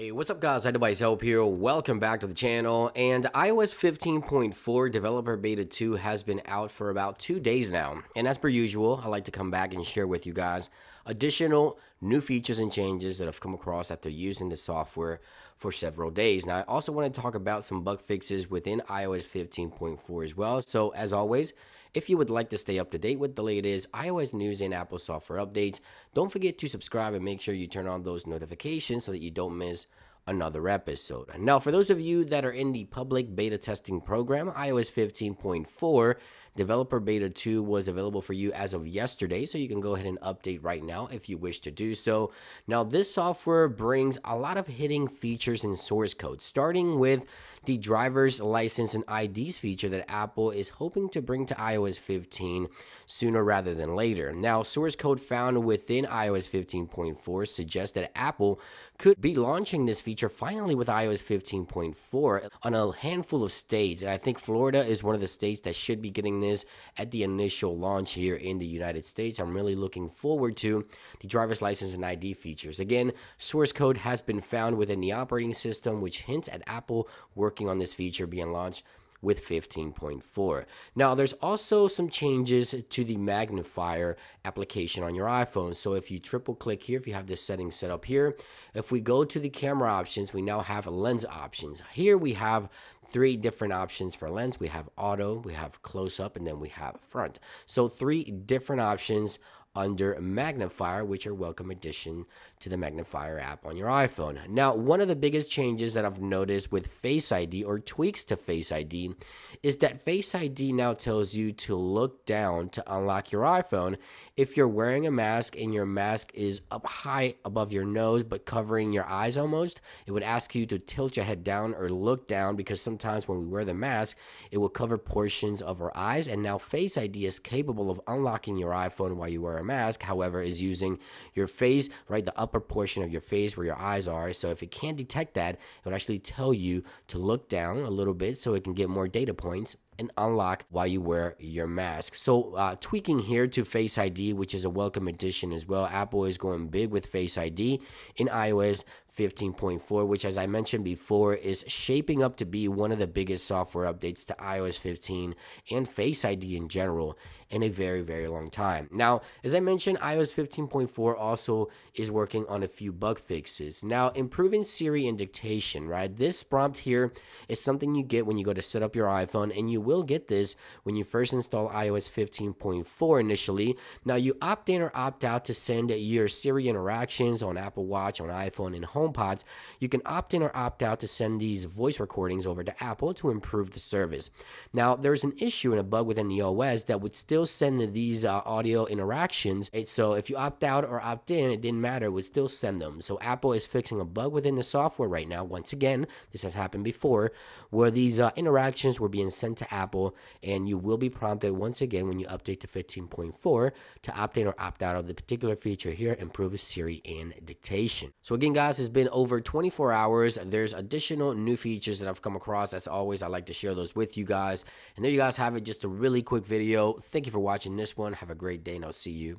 Hey, what's up guys, iDevice Help here, welcome back to the channel, and iOS 15.4 Developer Beta 2 has been out for about two days now, and as per usual, I like to come back and share with you guys additional new features and changes that I've come across after using the software for several days. Now, I also want to talk about some bug fixes within iOS 15.4 as well, so as always, if you would like to stay up to date with the latest iOS news and Apple software updates, don't forget to subscribe and make sure you turn on those notifications so that you don't miss another episode. Now, for those of you that are in the public beta testing program, iOS 15.4 developer beta 2 was available for you as of yesterday, so you can go ahead and update right now if you wish to do so. Now, this software brings a lot of hidden features in source code, starting with the driver's license and IDs feature that Apple is hoping to bring to iOS 15 sooner rather than later. Now, source code found within iOS 15.4 suggests that Apple could be launching this feature finally with iOS 15.4 on a handful of states. And I think Florida is one of the states that should be getting this at the initial launch here in the United States. I'm really looking forward to the driver's license and ID features. Again, source code has been found within the operating system, which hints at Apple working on this feature being launched with 15.4. Now, there's also some changes to the magnifier application on your iPhone. So if you triple click here, if you have this setting set up here, if we go to the camera options, we now have lens options. Here we have three different options for lens. We have auto, we have close up, and then we have front. So three different options under magnifier, which are welcome addition to the magnifier app on your iPhone. Now, one of the biggest changes that I've noticed with Face ID or tweaks to Face ID is that Face ID now tells you to look down to unlock your iPhone if you're wearing a mask and your mask is up high above your nose but covering your eyes almost. It would ask you to tilt your head down or look down because sometimes when we wear the mask, it will cover portions of our eyes. And now Face ID is capable of unlocking your iPhone while you wear a mask, however, is using your face, right, the upper portion of your face where your eyes are. So if it can't detect that, it would actually tell you to look down a little bit so it can get more data points and unlock while you wear your mask. So uh, tweaking here to Face ID, which is a welcome addition as well. Apple is going big with Face ID in iOS 15.4, which, as I mentioned before, is shaping up to be one of the biggest software updates to iOS 15 and Face ID in general in a very, very long time. Now, as I mentioned, iOS 15.4 also is working on a few bug fixes. Now, improving Siri and dictation, right? This prompt here is something you get when you go to set up your iPhone, and you will get this when you first install iOS 15.4 initially. Now, you opt in or opt out to send your Siri interactions on Apple Watch, on iPhone, and HomePods, you can opt in or opt out to send these voice recordings over to Apple to improve the service. Now, there's an issue and a bug within the OS that would still send these uh, audio interactions. So if you opt out or opt in, it didn't matter, it would still send them. So Apple is fixing a bug within the software right now. Once again, this has happened before, where these uh, interactions were being sent to Apple, and you will be prompted once again when you update to 15.4 to opt in or opt out of the particular feature here, improve Siri and dictation. So again, guys, it's been over 24 hours. There's additional new features that I've come across. As always, I like to share those with you guys. And there you guys have it. Just a really quick video. Thank you for watching this one. Have a great day, and I'll see you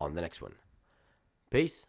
on the next one. Peace.